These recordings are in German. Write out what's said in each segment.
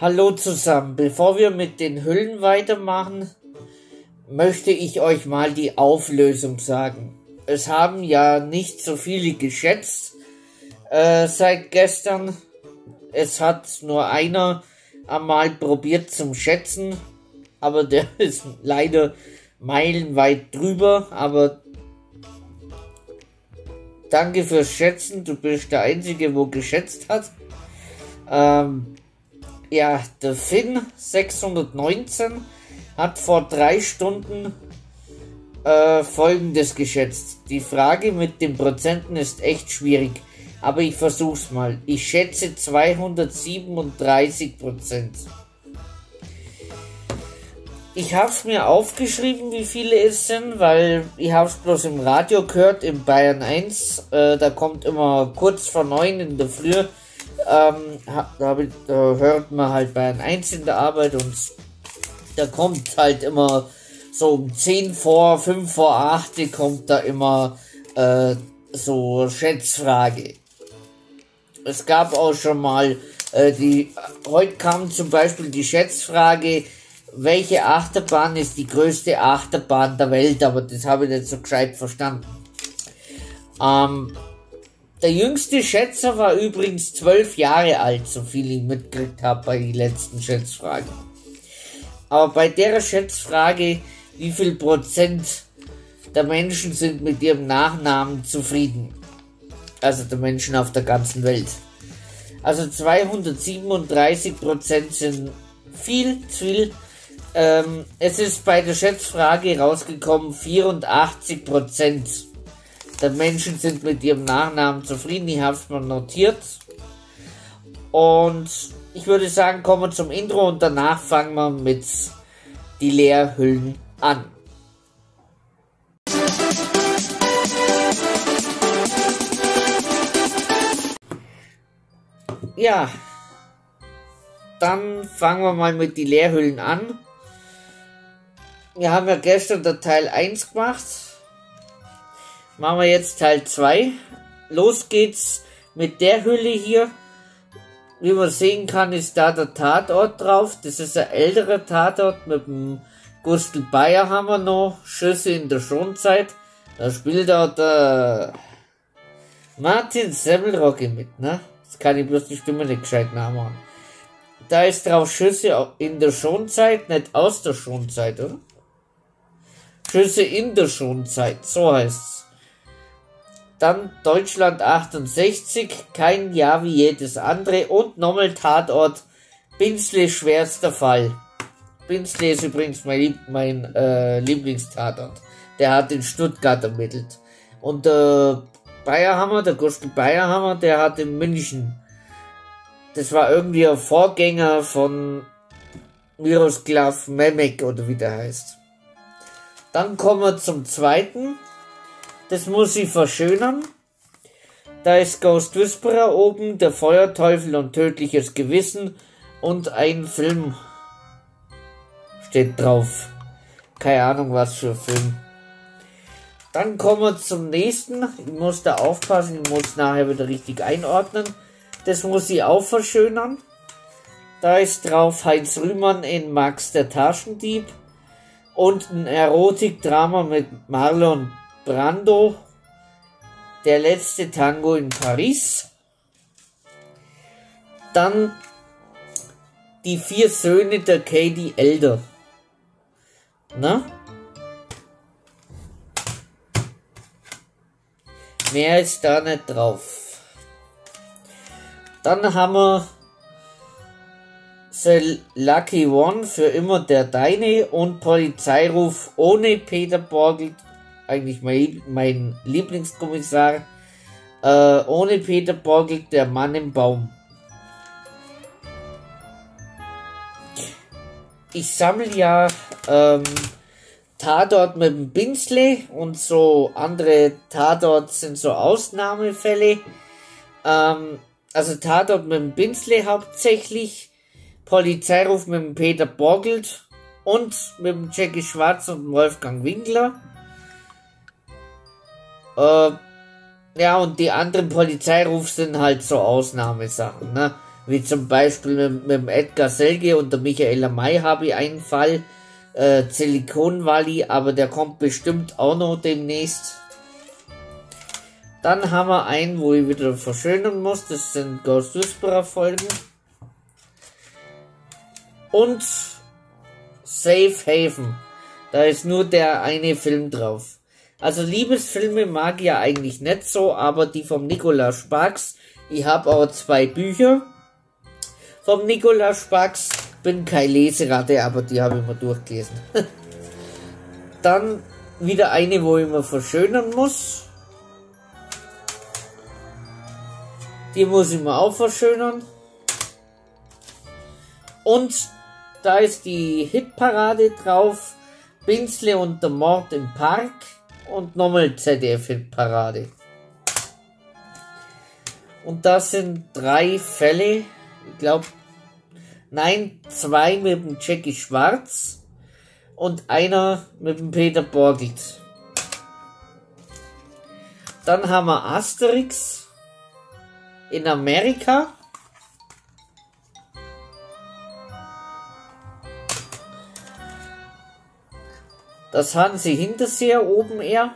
Hallo zusammen. Bevor wir mit den Hüllen weitermachen, möchte ich euch mal die Auflösung sagen. Es haben ja nicht so viele geschätzt äh, seit gestern. Es hat nur einer einmal probiert zum Schätzen, aber der ist leider meilenweit drüber. Aber danke fürs Schätzen. Du bist der Einzige, wo geschätzt hat. Ähm, ja, der Finn 619 hat vor drei Stunden äh, folgendes geschätzt. Die Frage mit den Prozenten ist echt schwierig, aber ich versuch's mal. Ich schätze 237 Prozent. Ich hab's mir aufgeschrieben, wie viele es sind, weil ich hab's bloß im Radio gehört, im Bayern 1. Äh, da kommt immer kurz vor neun in der Früh ähm, da, hört man halt Bayern 1 in der Arbeit und da kommt halt immer so um 10 vor, 5 vor 8 kommt da immer äh, so Schätzfrage. Es gab auch schon mal äh, die, heute kam zum Beispiel die Schätzfrage, welche Achterbahn ist die größte Achterbahn der Welt, aber das habe ich nicht so gescheit verstanden. Ähm, der jüngste Schätzer war übrigens zwölf Jahre alt, so viel ich mitgekriegt habe bei der letzten Schätzfrage. Aber bei der Schätzfrage, wie viel Prozent der Menschen sind mit ihrem Nachnamen zufrieden? Also der Menschen auf der ganzen Welt. Also 237 Prozent sind viel viel. Ähm, es ist bei der Schätzfrage rausgekommen 84 Prozent der Menschen sind mit ihrem Nachnamen zufrieden. Ich habe es mal notiert. Und ich würde sagen, kommen wir zum Intro und danach fangen wir mit die Leerhüllen an. Ja, dann fangen wir mal mit die Leerhüllen an. Wir haben ja gestern der Teil 1 gemacht machen wir jetzt Teil 2. Los geht's mit der Hülle hier. Wie man sehen kann, ist da der Tatort drauf. Das ist ein älterer Tatort mit dem Gustl Bayer haben wir noch. Schüsse in der Schonzeit. Da spielt auch der Martin Semmelrogge mit, ne? Das kann ich bloß die Stimme nicht gescheit nachmachen. Da ist drauf Schüsse in der Schonzeit, nicht aus der Schonzeit, oder? Schüsse in der Schonzeit, so heißt's. Dann Deutschland 68, kein Jahr wie jedes andere. Und nochmal Tatort, Binsle schwerster Fall. Binsle ist übrigens mein, mein äh, Lieblingstatort. Der hat in Stuttgart ermittelt. Und der äh, Bayerhammer, der Gustl Bayerhammer, der hat in München. Das war irgendwie ein Vorgänger von Miroslav Memek oder wie der heißt. Dann kommen wir zum zweiten. Das muss sie verschönern. Da ist Ghost Whisperer oben, der Feuerteufel und tödliches Gewissen und ein Film steht drauf. Keine Ahnung, was für Film. Dann kommen wir zum nächsten. Ich muss da aufpassen, ich muss nachher wieder richtig einordnen. Das muss sie auch verschönern. Da ist drauf Heinz Rühmann in Max der Taschendieb und ein Erotikdrama mit Marlon Brando, Der letzte Tango in Paris. Dann die vier Söhne der Katie Elder. Na? Mehr ist da nicht drauf. Dann haben wir The Lucky One für immer der Deine und Polizeiruf ohne Peter Borgelt eigentlich mein, mein Lieblingskommissar. Äh, ohne Peter Borgel, der Mann im Baum. Ich sammle ja ähm, Tatort mit dem Pinsle und so andere Tatorts sind so Ausnahmefälle. Ähm, also Tatort mit dem Pinsle hauptsächlich, Polizeiruf mit dem Peter Borgelt und mit dem Jackie Schwarz und Wolfgang Winkler. Äh, ja, und die anderen Polizeiruf sind halt so Ausnahmesachen, ne? Wie zum Beispiel mit, mit dem Edgar Selge und der Michaela May habe ich einen Fall. Äh, Silicon Valley, aber der kommt bestimmt auch noch demnächst. Dann haben wir einen, wo ich wieder verschönern muss. Das sind Ghost Whisperer Folgen. Und Safe Haven. Da ist nur der eine Film drauf. Also Liebesfilme mag ich ja eigentlich nicht so, aber die vom Nikolaus Sparks. Ich habe auch zwei Bücher vom Nikolaus Sparks. Bin kein Leseratte, aber die habe ich mal durchgelesen. Dann wieder eine, wo ich mir verschönern muss. Die muss ich mir auch verschönern. Und da ist die Hitparade drauf. Binsle und der Mord im Park. Und nochmal ZDF-Hitparade. Und das sind drei Fälle. Ich glaube, nein, zwei mit dem Jackie Schwarz und einer mit dem Peter Borgelt. Dann haben wir Asterix in Amerika. Das haben sie Hinterseher oben eher.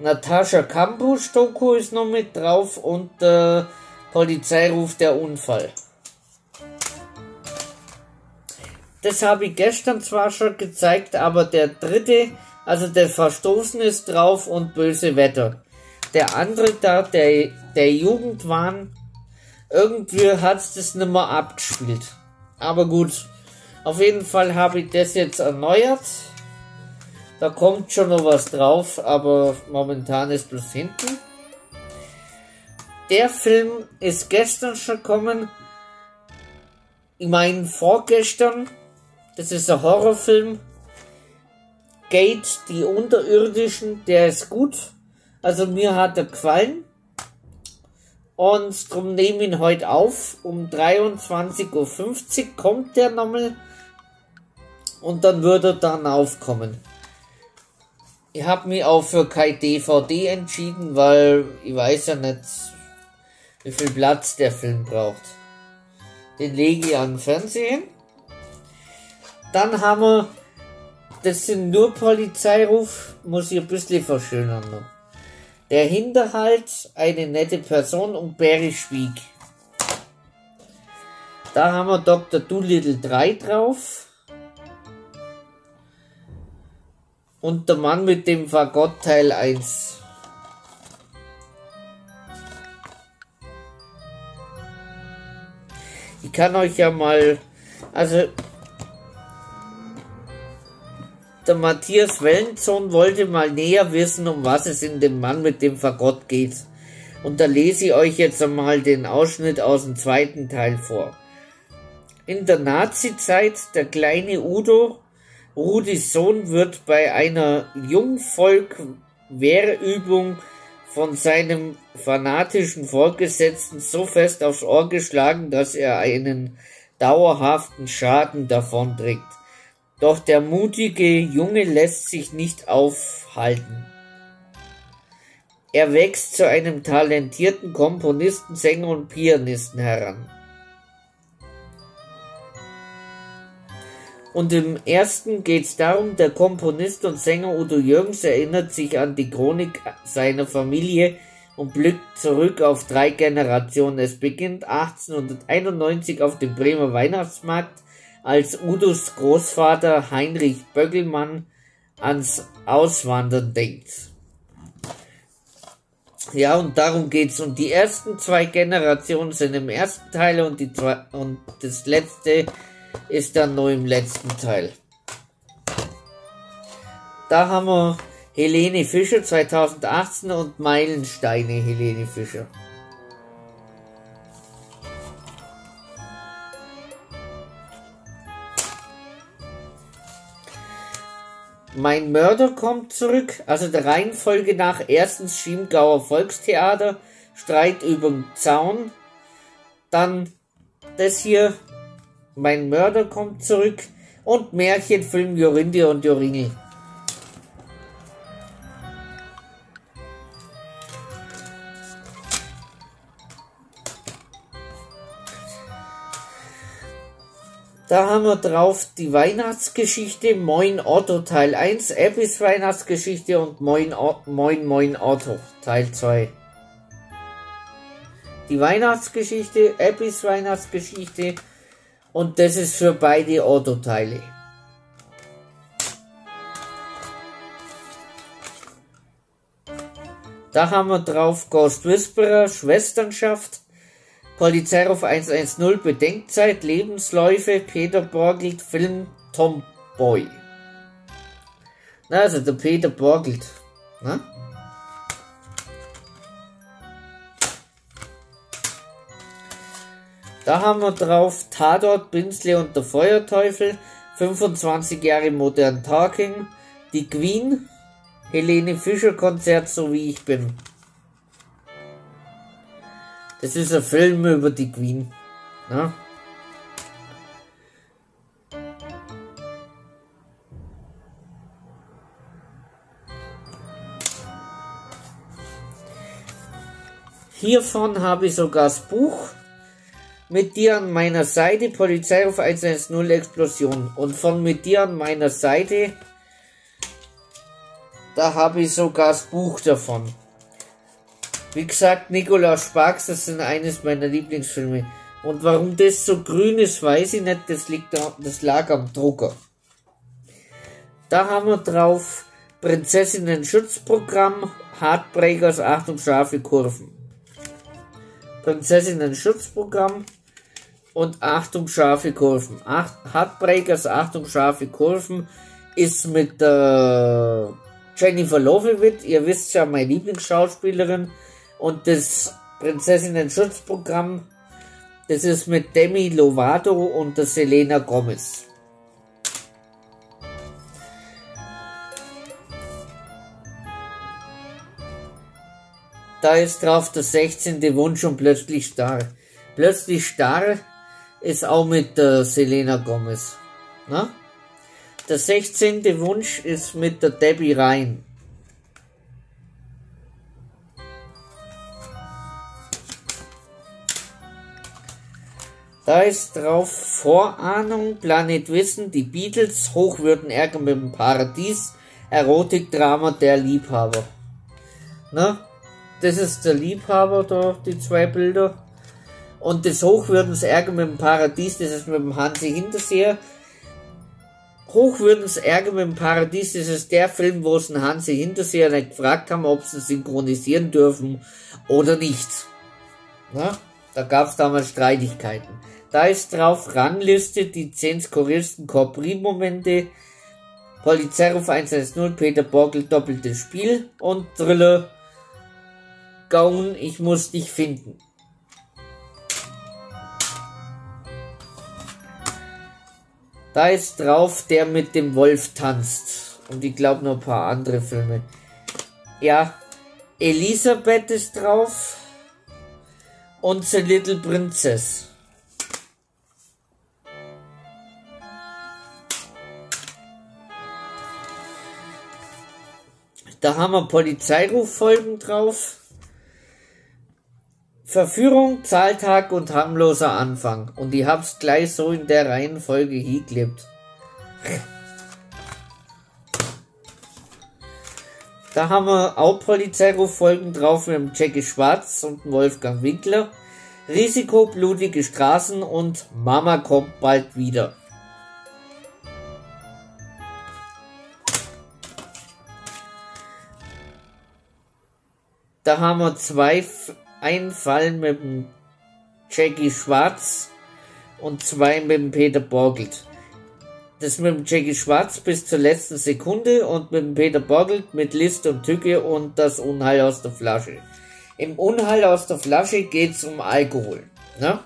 Natascha Kampusch Doku ist noch mit drauf und äh, Polizei ruft der Unfall. Das habe ich gestern zwar schon gezeigt, aber der dritte, also der Verstoßen ist drauf und böse Wetter. Der andere da, der, der Jugendwahn, irgendwie hat es das nicht mehr abgespielt. Aber gut, auf jeden Fall habe ich das jetzt erneuert. Da kommt schon noch was drauf, aber momentan ist bloß hinten. Der Film ist gestern schon gekommen. Ich meine vorgestern. Das ist ein Horrorfilm. Gate, die Unterirdischen, der ist gut. Also mir hat er gefallen. Und darum nehme ihn heute auf. Um 23.50 Uhr kommt der nochmal. Und dann würde er dann aufkommen. Ich habe mich auch für kein DVD entschieden, weil ich weiß ja nicht, wie viel Platz der Film braucht. Den lege ich an den Fernsehen. Dann haben wir, das sind nur Polizeiruf, muss ich ein bisschen verschönern noch. Der Hinterhalt, eine nette Person und Barry Schwieg. Da haben wir Dr. Doolittle 3 drauf. Und der Mann mit dem Fagott Teil 1. Ich kann euch ja mal, also der Matthias Wellenzon wollte mal näher wissen, um was es in dem Mann mit dem Fagott geht. Und da lese ich euch jetzt einmal den Ausschnitt aus dem zweiten Teil vor. In der Nazi-Zeit, der kleine Udo Rudis Sohn wird bei einer Jungvolk-Wehrübung von seinem fanatischen Vorgesetzten so fest aufs Ohr geschlagen, dass er einen dauerhaften Schaden davonträgt. Doch der mutige Junge lässt sich nicht aufhalten. Er wächst zu einem talentierten Komponisten, Sänger und Pianisten heran. Und im ersten geht es darum, der Komponist und Sänger Udo Jürgens erinnert sich an die Chronik seiner Familie und blickt zurück auf drei Generationen. Es beginnt 1891 auf dem Bremer Weihnachtsmarkt, als Udos Großvater Heinrich Böckelmann ans Auswandern denkt. Ja, und darum geht's. Und die ersten zwei Generationen sind im ersten Teil und die zwei, und das letzte ist dann nur im letzten Teil. Da haben wir Helene Fischer 2018 und Meilensteine Helene Fischer. Mein Mörder kommt zurück, also der Reihenfolge nach erstens Schiemgauer Volkstheater, Streit über den Zaun, dann das hier mein Mörder kommt zurück und Märchenfilm Jorinde und Joringel. Da haben wir drauf die Weihnachtsgeschichte Moin Otto Teil 1, Eppis Weihnachtsgeschichte und Moin, Moin Moin Otto Teil 2. Die Weihnachtsgeschichte, Eppis Weihnachtsgeschichte und das ist für beide Otto-Teile. Da haben wir drauf Ghost Whisperer, Schwesternschaft, Polizeiruf 110, Bedenkzeit, Lebensläufe, Peter Borgelt, Film Tomboy. Na, also der Peter Borgelt. Ne? Da haben wir drauf Tatort, Binsle und der Feuerteufel, 25 Jahre Modern Talking, die Queen, Helene Fischer Konzert, so wie ich bin. Das ist ein Film über die Queen. Ne? Hiervon habe ich sogar das Buch mit dir an meiner Seite, Polizeiruf 110 Explosion. Und von mit dir an meiner Seite, da habe ich sogar das Buch davon. Wie gesagt, Nikolaus Sparks, das sind eines meiner Lieblingsfilme. Und warum das so grün ist, weiß ich nicht. Das, liegt da, das lag am Drucker. Da haben wir drauf Prinzessinnen-Schutzprogramm, Heartbreakers, Achtung, scharfe Kurven. Prinzessinnen-Schutzprogramm und Achtung, scharfe Kurven. Ach, Heartbreakers, Achtung, scharfe Kurven ist mit äh, Jennifer Lovewitt, ihr wisst ja, meine Lieblingsschauspielerin, und das Prinzessinnen-Schutzprogramm, das ist mit Demi Lovato und der Selena Gomez. Da ist drauf der 16. Wunsch und plötzlich starr. Plötzlich starr ist auch mit der Selena Gomez. Na? Der 16. Wunsch ist mit der Debbie Ryan. Da ist drauf Vorahnung, Planet Wissen, die Beatles, Hochwürden Ärger mit dem Paradies, Erotikdrama, der Liebhaber. Na, das ist der Liebhaber da, die zwei Bilder. Und das Hochwürdens Ärger mit dem Paradies, das ist mit dem Hansi Hinterseher. Hochwürdens Ärger mit dem Paradies, das ist der Film, wo es einen Hansi Hinterseher nicht gefragt haben, ob sie synchronisieren dürfen oder nicht. Na, da gab es damals Streitigkeiten. Da ist drauf Rangliste die 10 skurrilsten Corpri-Momente, Polizeiruf 110, Peter Borgel, doppeltes Spiel und Thriller Gaun, ich muss dich finden. Da ist drauf, der mit dem Wolf tanzt. Und ich glaube noch ein paar andere Filme. Ja, Elisabeth ist drauf. Und The Little Princess. Da haben wir Polizeiruffolgen drauf. Verführung, Zahltag und harmloser Anfang. Und ich hab's gleich so in der Reihenfolge hingeklebt. Da haben wir auch Polizeiruffolgen drauf mit dem Jackie Schwarz und Wolfgang Winkler. Risiko, blutige Straßen und Mama kommt bald wieder. Da haben wir zwei, ein Fall mit dem Jackie Schwarz und zwei mit dem Peter Borgelt. Das mit dem Jackie Schwarz bis zur letzten Sekunde und mit dem Peter Borgelt mit List und Tücke und das Unheil aus der Flasche. Im Unheil aus der Flasche geht's um Alkohol. Ne?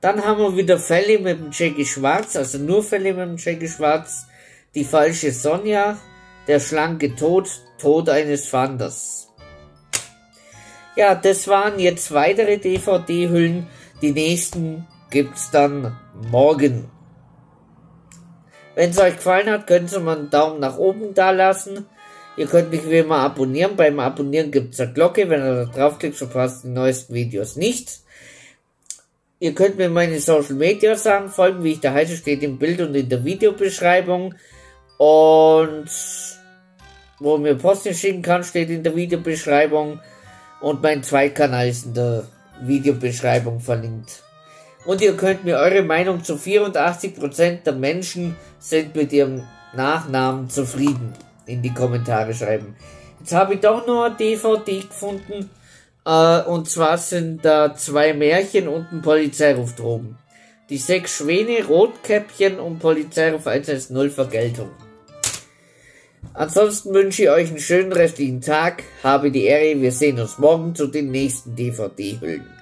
Dann haben wir wieder Fälle mit dem Jackie Schwarz, also nur Fälle mit dem Jackie Schwarz. Die falsche Sonja, der schlanke Tod, Tod eines Fanders. Ja, das waren jetzt weitere DVD-Hüllen. Die nächsten gibt's dann morgen. Wenn es euch gefallen hat, könnt ihr mal einen Daumen nach oben da lassen. Ihr könnt mich wie immer abonnieren. Beim Abonnieren gibt es eine Glocke. Wenn ihr da draufklickt, verpasst die neuesten Videos nicht. Ihr könnt mir meine Social Media sagen, folgen, wie ich da heiße, steht im Bild und in der Videobeschreibung. Und wo mir Posten schicken kann, steht in der Videobeschreibung. Und mein Zweitkanal ist in der Videobeschreibung verlinkt. Und ihr könnt mir eure Meinung zu 84% der Menschen sind mit ihrem Nachnamen zufrieden in die Kommentare schreiben. Jetzt habe ich doch noch eine DVD gefunden. Äh, und zwar sind da zwei Märchen und ein Polizeiruf droben. Die sechs Schwäne, Rotkäppchen und Polizeiruf 110 Vergeltung. Ansonsten wünsche ich euch einen schönen restlichen Tag. Habe die Ehre. Wir sehen uns morgen zu den nächsten DVD-Hüllen.